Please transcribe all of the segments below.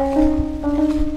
Thank you.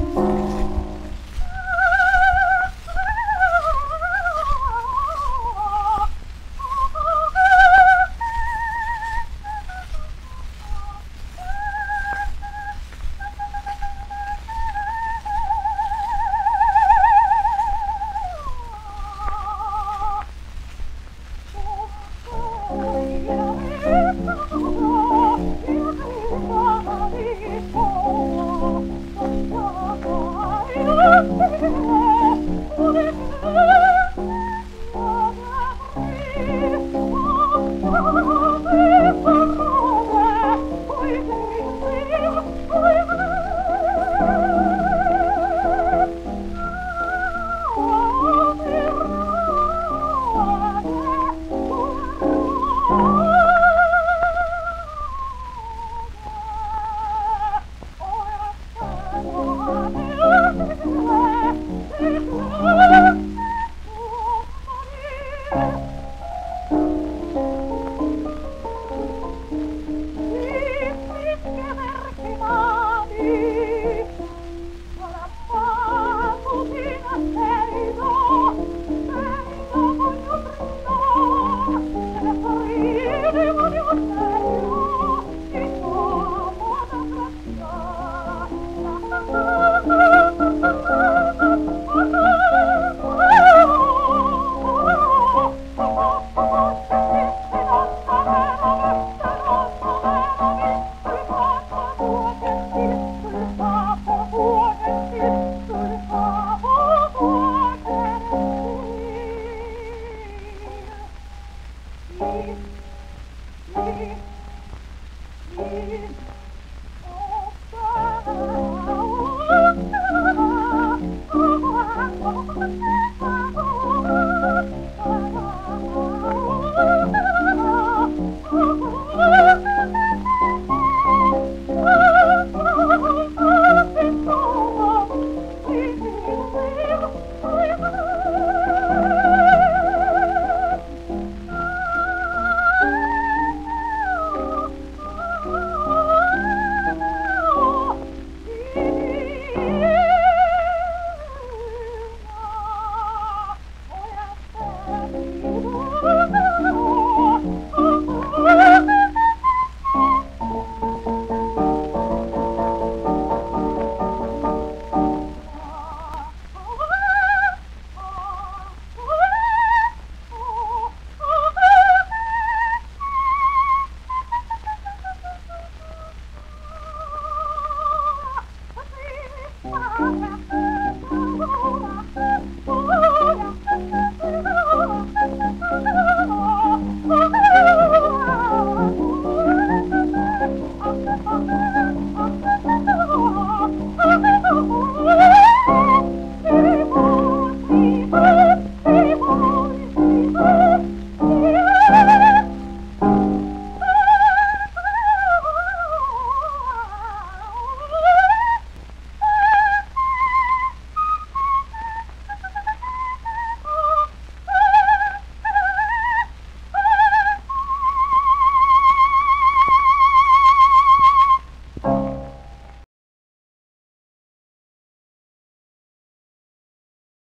Thank